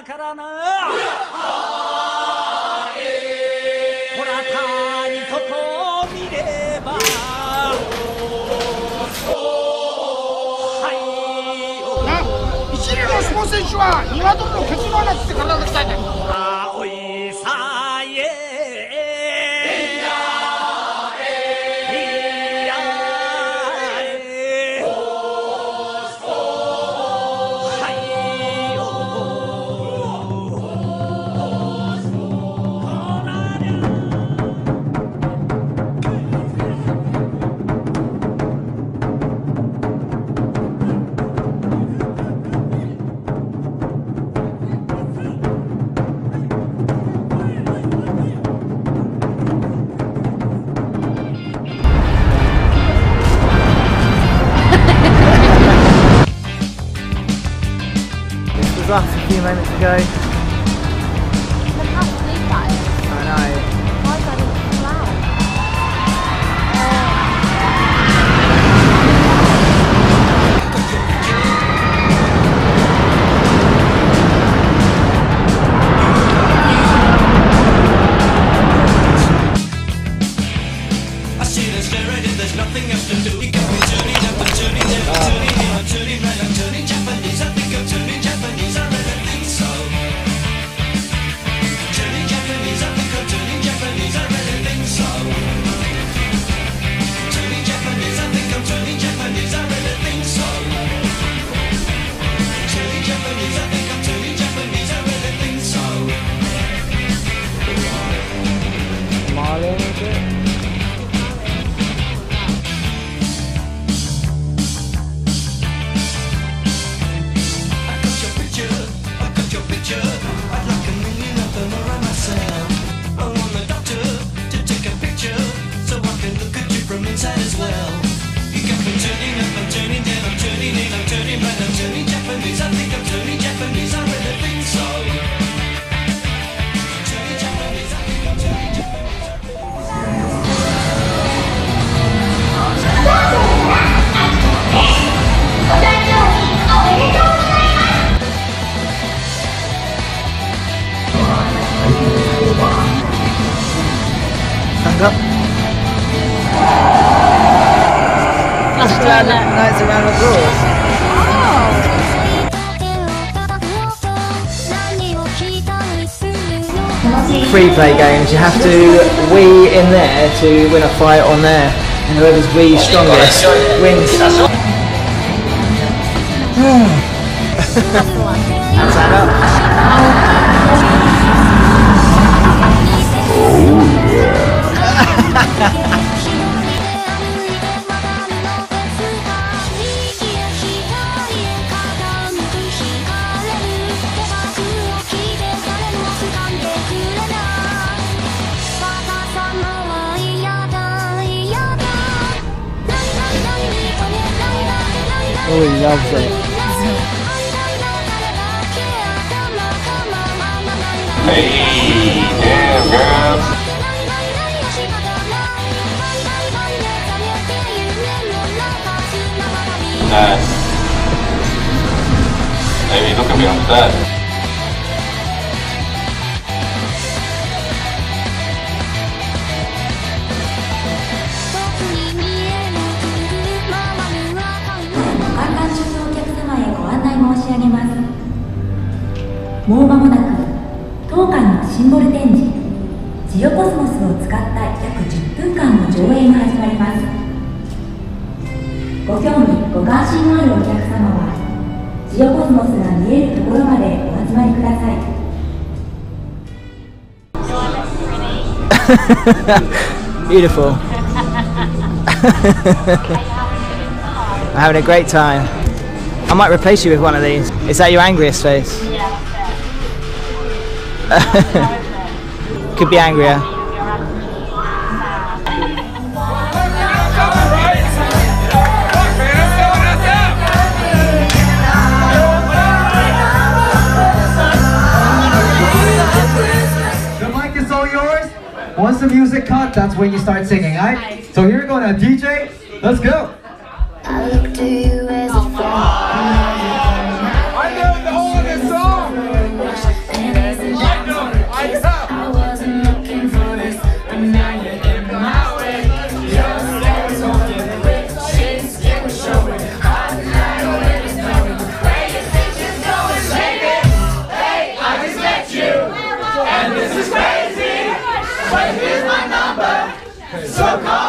ほら谷外見れば。はい。一流の相撲選手は鶏のケツの穴つって体 Us a few moments ago. Up. Nice round, of applause. Free play games, you have to wee in there to win a fight on there. And whoever's wee strongest wins. Hmm. Stand up. Oh. He loves it. Nice. Maybe look at me, I'm sad.「もう間もなく当館のシンボル展示ジオコスモスを使った約10分間の上映が始まります」ご興味ご関心のあるお客様はジオコスモスが見えるところまでお集まりください Beautiful. I'm having a great time. I might replace you with one of these. Is that your angriest face? Could be angrier. The mic is all yours. Once the music cut, that's when you start singing, alright? So here we go now, DJ. Let's go. So come